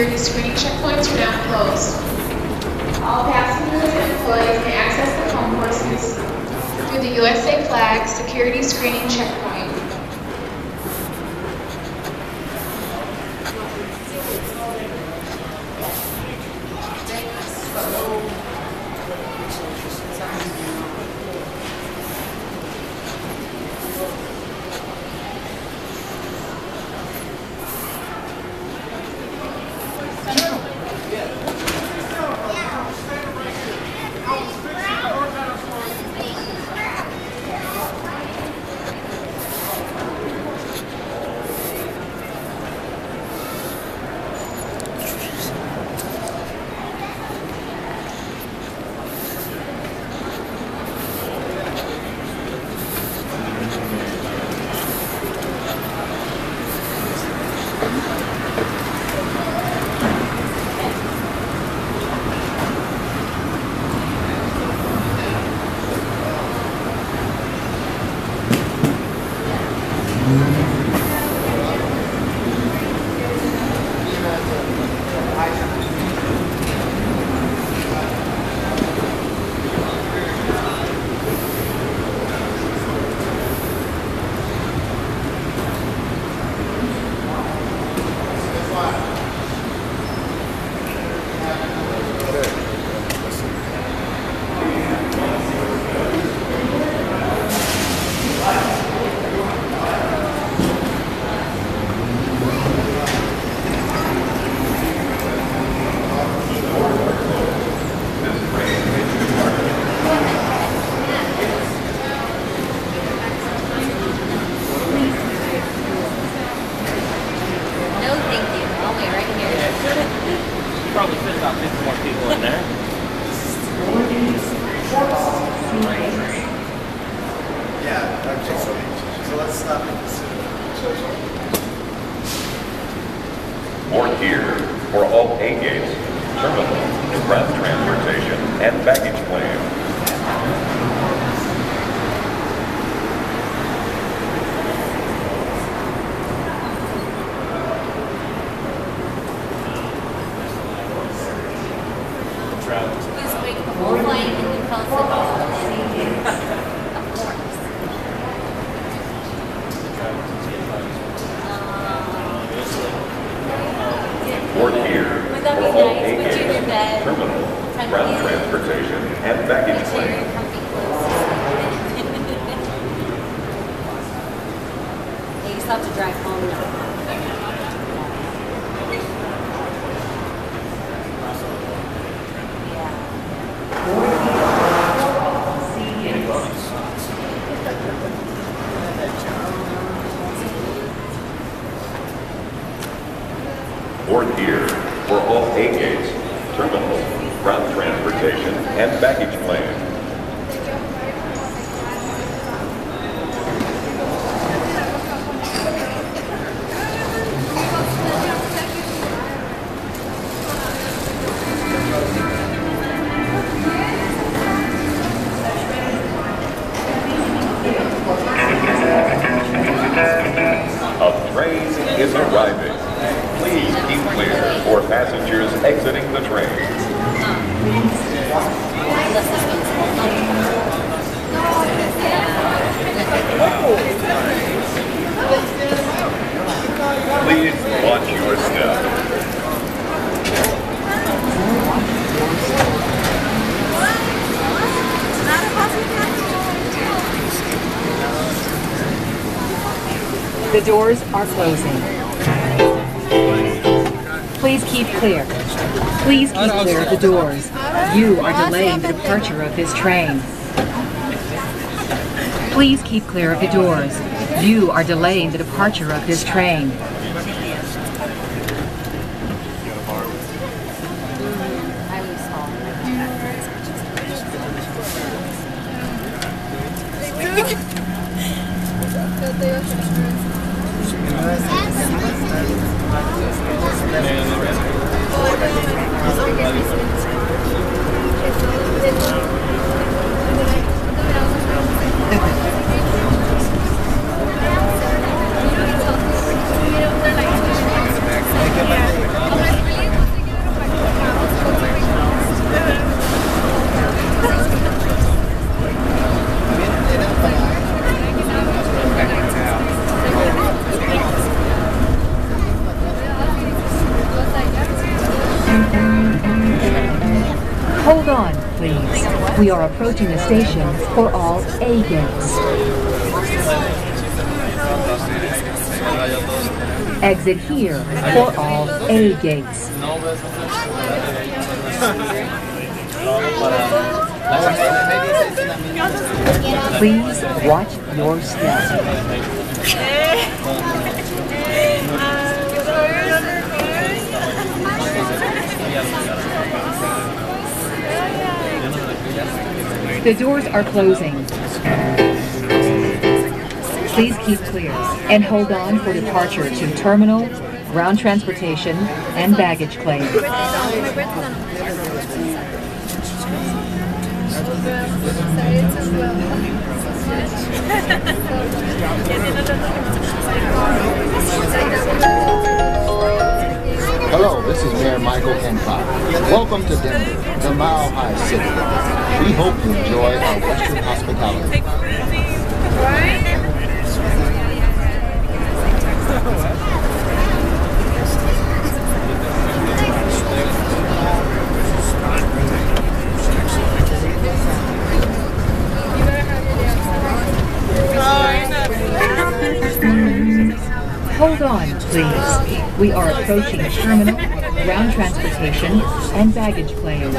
security screening checkpoints are now closed. All passengers and employees may access the concourses through the USA Flag Security Screening Checkpoint. Okay, so, let's stop here for all A gates, terminal, ground transportation, and baggage claim. Just wait for the whole flight and then tell us Of course. Board here Would for that be all nice? A Put you in your gates, bed. terminal, Tuck ground transportation, and baggage claim. you're comfy clothes. Yeah, you still have to drive home now. Yeah. Board here for all A gates, terminal, ground transportation, and baggage claim. Is arriving. Please keep clear for passengers exiting the train. Please watch your step. The doors are closing. Please keep clear. Please keep clear of the doors. You are delaying the departure of this train. Please keep clear of the doors. You are delaying the departure of this train. Hold on, please. We are approaching the station for all A gates. Exit here for all A gates. Please watch your step. The doors are closing. Please keep clear and hold on for departure to terminal, ground transportation, and baggage claim. Hello, this is Mayor Michael Hancock. Welcome to Denver, the Mile High City. We hope you enjoy our Western hospitality. Hold on, please. We are approaching terminal, ground transportation, and baggage claim.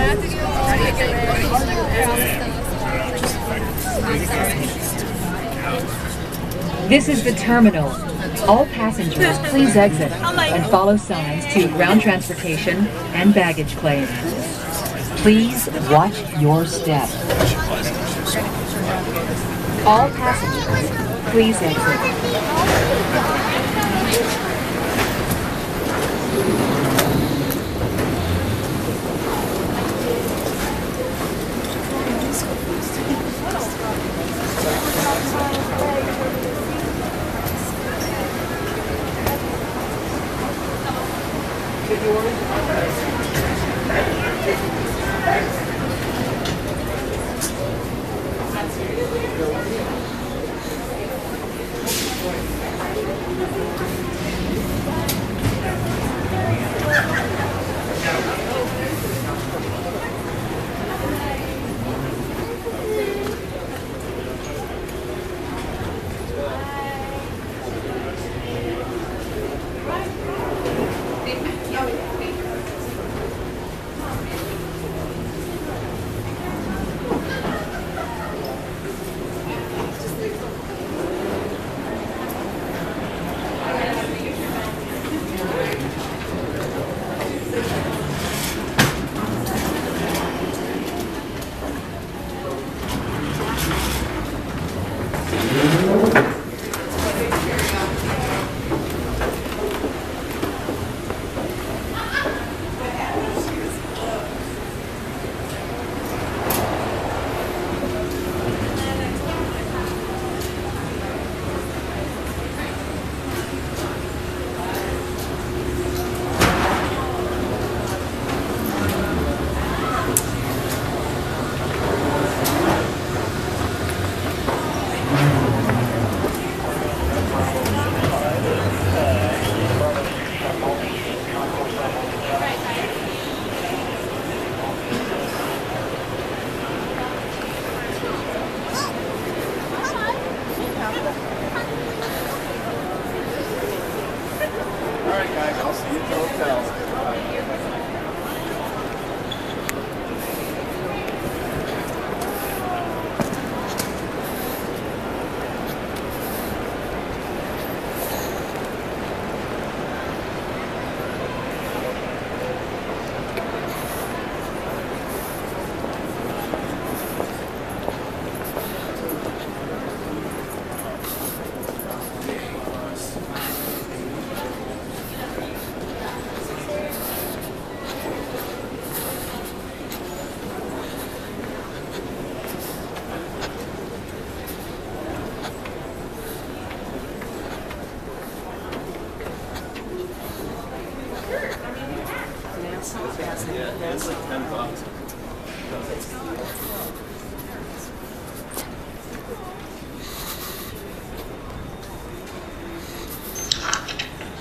This is the terminal. All passengers, please exit and follow signs to ground transportation and baggage claim. Please watch your step. All passengers, please exit.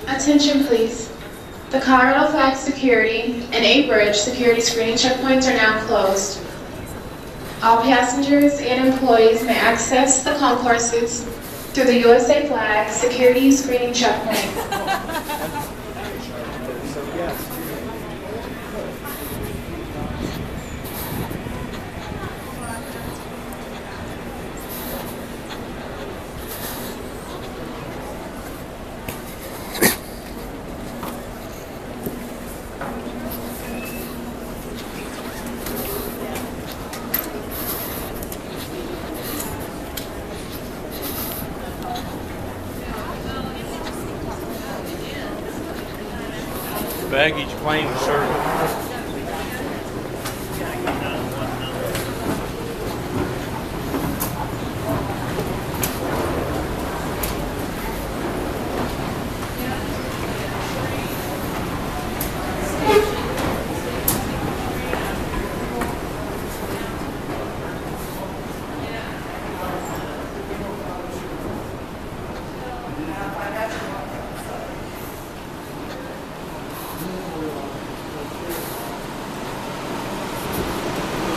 Attention please. The Colorado Flag Security and A Bridge security screening checkpoints are now closed. All passengers and employees may access the concourses through the USA Flag Security Screening Checkpoint. Baggage claim service.